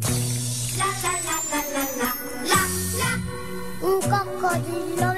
La la la la la la la. Un cocodrilo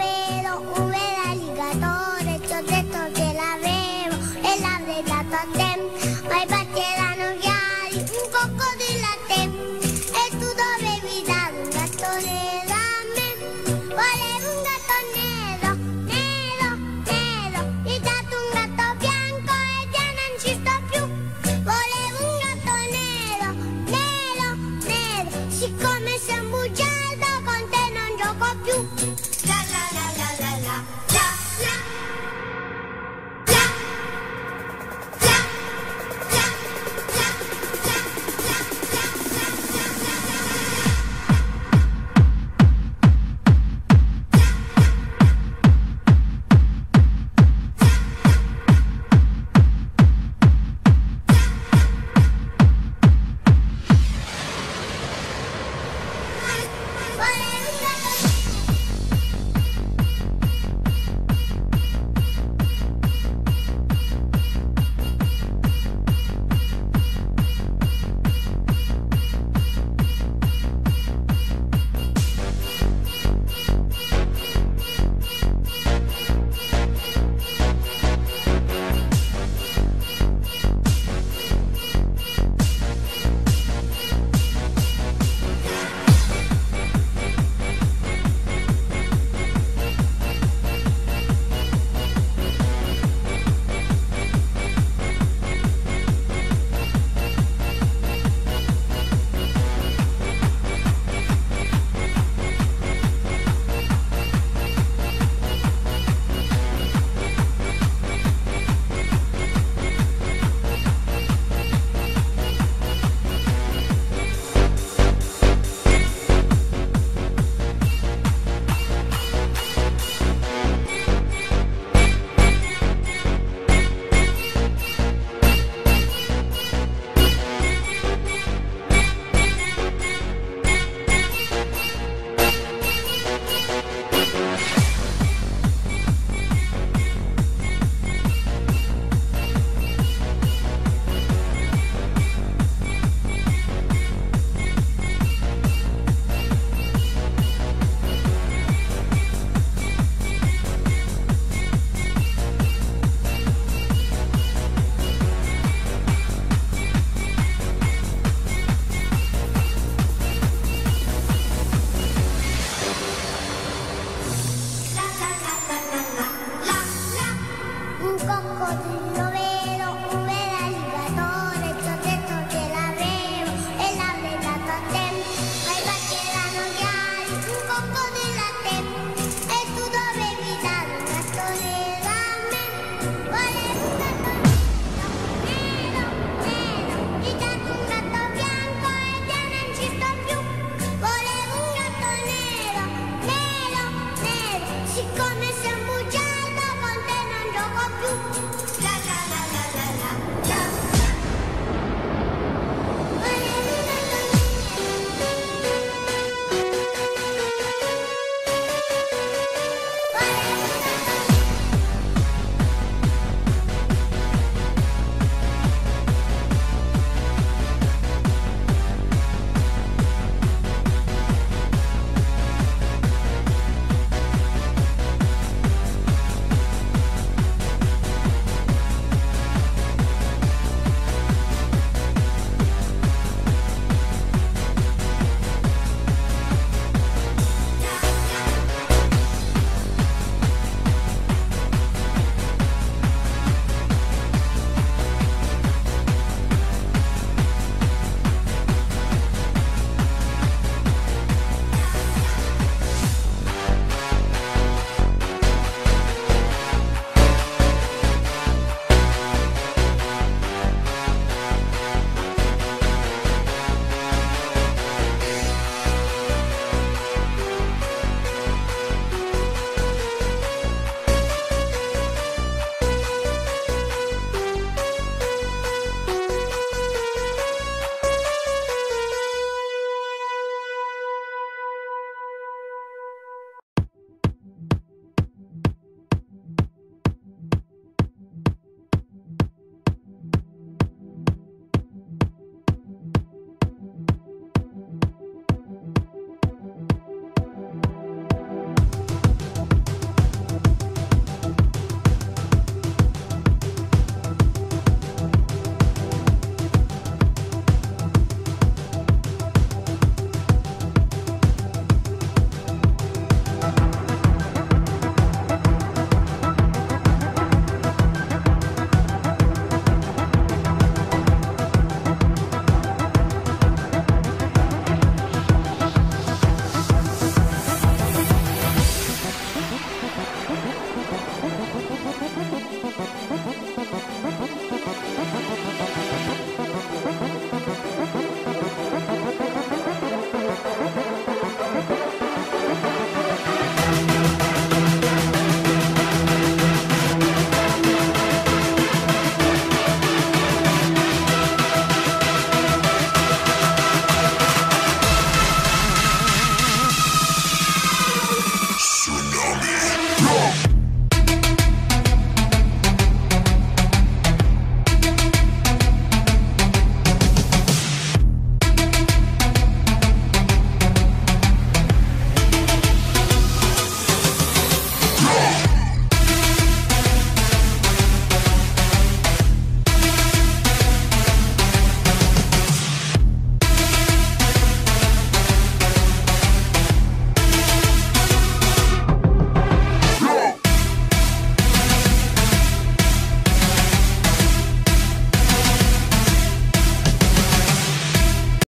Go!